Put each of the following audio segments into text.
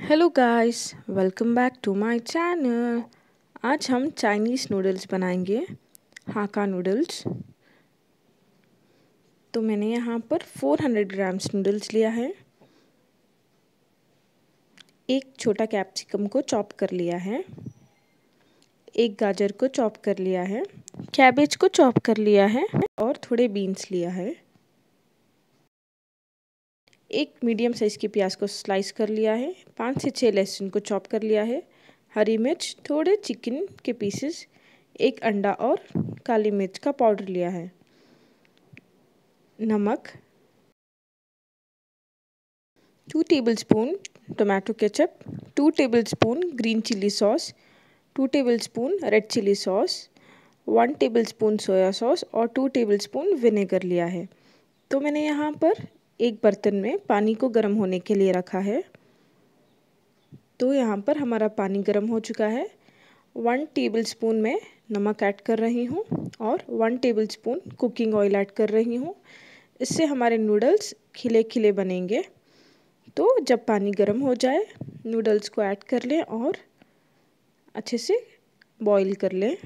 Hello guys welcome back to my channel आज हम Chinese noodles बनाएँगे हाका नूडल्स तो मैंने यहाँ पर 400 ग्राम्स नूडल्स लिया है। एक छोटा कैप्सिकम को चॉप कर लिया है। एक गाजर को चॉप कर लिया है। कैबेज को चॉप कर लिया है। और थोड़े बीन्स लिया है। एक मीडियम साइज़ की प्याज को स्लाइस कर लिया है। पाँच से छः लहसुन को चॉप कर लिया है। हरी मिर्च, थोड़े चिकन के पीसेस एक अंडा और काली मिर्च का पाउडर लिया है। नमक two tablespoon tomato ketchup two tablespoon green chilli sauce two tablespoon red chilli sauce one tablespoon soya sauce और टू टेबलस्पून विनेगर लिया है। तो मैंने यहाँ पर एक बर्तन में पानी को गर्म होने के लिए रखा है। तो यहाँ पर हमारा पानी गर्म हो चुका है। वन टेबल स्पून में नमक ऐड कर रही हूँ और one tablespoon cooking oil add कर रही हूँ। इससे हमारे नूडल्स खिले खिले बनेंगे। तो जब पानी गर्म हो जाए, नूडल्स को ऐड कर लें और अच्छे से बॉईल कर लें।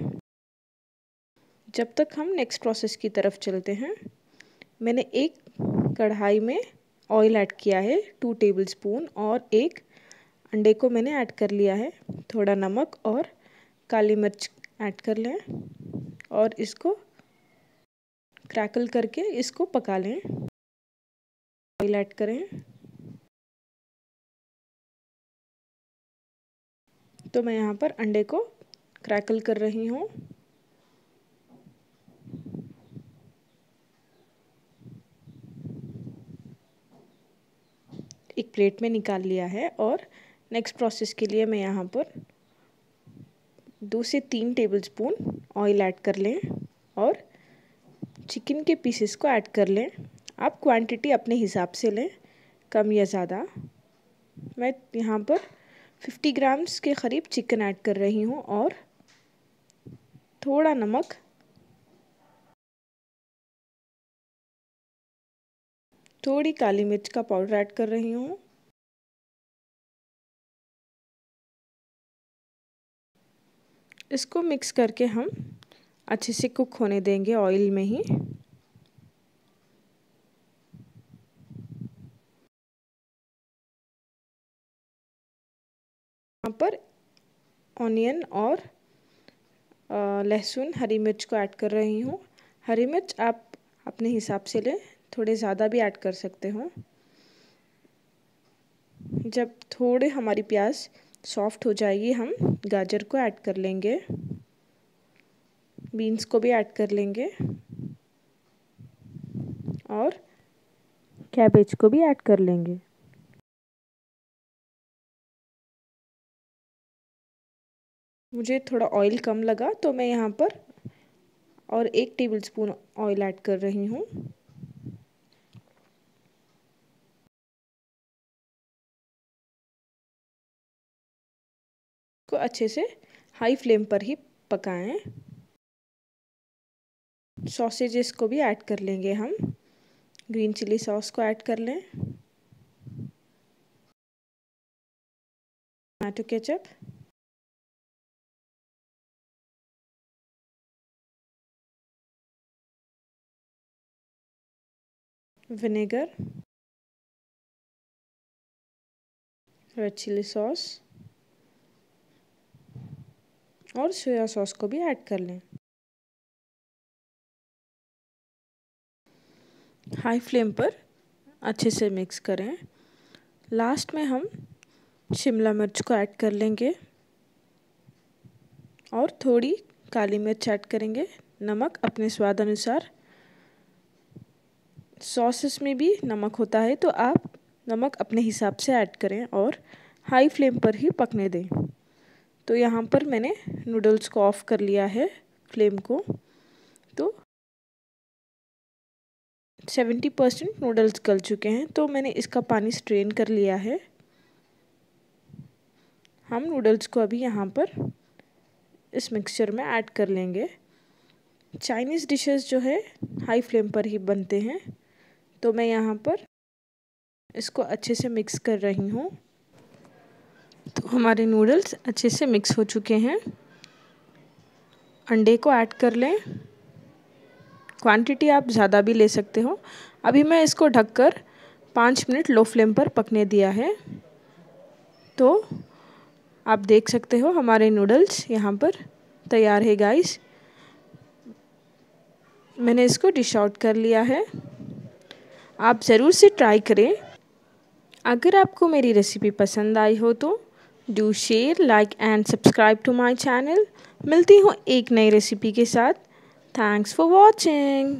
जब तक हम नेक्स्ट प्रोसेस की तरफ़ चलते हैं, मैंने एक कढ़ाई में ऑयल ऐड किया है टू टेबल स्पून और एक अंडे को मैंने ऐड कर लिया है। थोड़ा नमक और काली मिर्च ऐड कर लें और इसको क्रैकल करके इसको पका लें। ऑयल ऐड करें। तो मैं यहाँ पर अंडे को क्रैकल कर रही हूँ। एक प्लेट में निकाल लिया है और नेक्स्ट प्रोसेस के लिए मैं यहाँ पर दो से तीन टेबलस्पून ऑयल ऐड कर लें और चिकन के पीसेस को ऐड कर लें। आप क्वांटिटी अपने हिसाब से लें, कम या ज़्यादा। मैं यहाँ पर 50 ग्राम्स के करीब चिकन ऐड कर रही हूँ और थोड़ा नमक थोड़ी काली मिर्च का पाउडर ऐड कर रही हूँ। इसको मिक्स करके हम अच्छे से कुक होने देंगे ऑयल में ही। यहाँ पर ऑनियन और लहसुन, हरी मिर्च को ऐड कर रही हूँ। हरी मिर्च आप अपने हिसाब से लें। थोड़े ज़्यादा भी ऐड कर सकते हो। जब थोड़े हमारी प्याज सॉफ्ट हो जाएगी, हम गाजर को ऐड कर लेंगे। बीन्स को भी ऐड कर लेंगे। और कैबेज को भी ऐड कर लेंगे। मुझे थोड़ा ऑयल कम लगा तो मैं यहाँ पर और एक टेबल स्पून ऑयल ऐड कर रही हूँ। को अच्छे से हाई फ्लेम पर ही पकाएँ। सॉसेजेस को भी ऐड कर लेंगे हम। ग्रीन चिली सॉस को ऐड कर लें। Tomato ketchup vinegar red chilli sauce और सोया सॉस को भी ऐड कर लें। हाई फ्लेम पर अच्छे से मिक्स करें। लास्ट में हम शिमला मिर्च को ऐड कर लेंगे और थोड़ी काली मिर्च ऐड करेंगे। नमक अपने स्वाद अनुसार। सॉसेस में भी नमक होता है तो आप नमक अपने हिसाब से ऐड करें और हाई फ्लेम पर ही पकने दें। तो यहाँ पर मैंने नूडल्स को ऑफ़ कर लिया है फ्लेम को। तो सेवेंटी परसेंट नूडल्स गल चुके हैं तो मैंने इसका पानी स्ट्रेन कर लिया है। हम नूडल्स को अभी यहाँ पर इस मिक्सचर में ऐड कर लेंगे। चाइनीज़ डिशेस जो है हाई फ्लेम पर ही बनते हैं। तो मैं यहाँ पर इसको अच्छे से मिक्स कर रही हूँ। तो हमारे नूडल्स अच्छे से मिक्स हो चुके हैं। अंडे को ऐड कर लें। क्वांटिटी आप ज़्यादा भी ले सकते हो। अभी मैं इसको ढककर पाँच मिनट लो फ्लेम पर पकने दिया है। तो आप देख सकते हो हमारे नूडल्स यहाँ पर तैयार है गाइस मैंने इसको डिश आउट कर लिया है। आप ज़रूर से ट्राई करें। अगर आपको मेरी रेसिपी पसंद आई हो तो do share like and subscribe to my channel मिलती हूँ एक नई रेसिपी के साथ. Thanks for watching